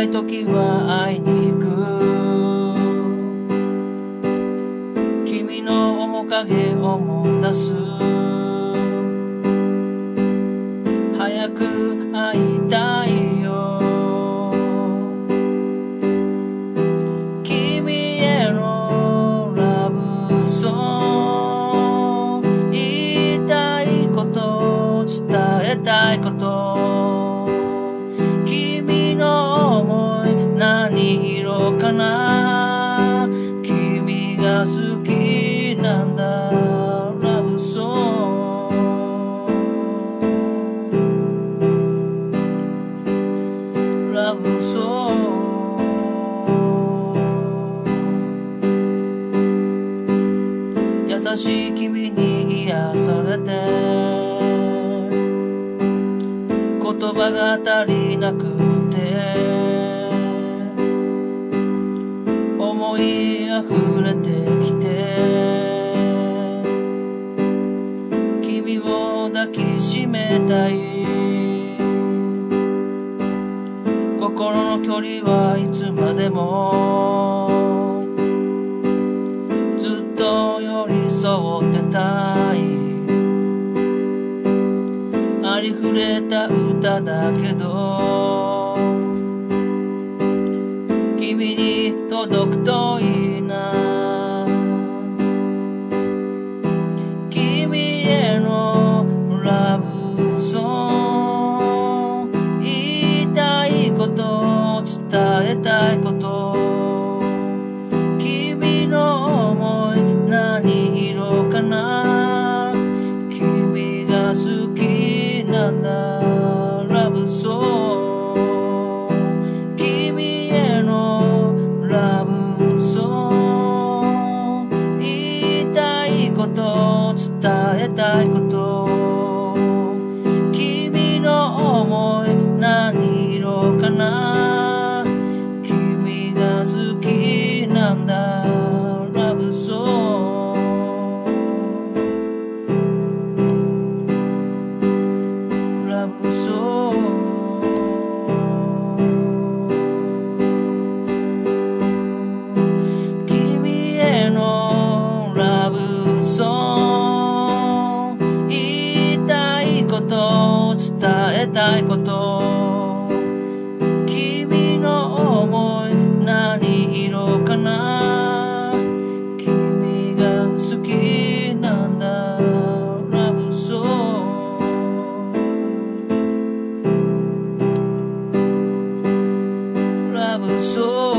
たい時は会いに行く。君の面影を思い出す。早く会いたいよ。君へのラブソング。言いたいこと伝えたいこと。優しい君に癒されて。言葉が足りなくて。思い溢れてきて。君を抱きしめたい。心の距離はいつまでも。ありふれた歌だけど君に届くといいな。君へのラブソング言いたいこと伝えたいこと。君の思い何色かな。君が好きたいこと。君の想い何色かな？君が好きなんだ。ラブソー。ラブソー。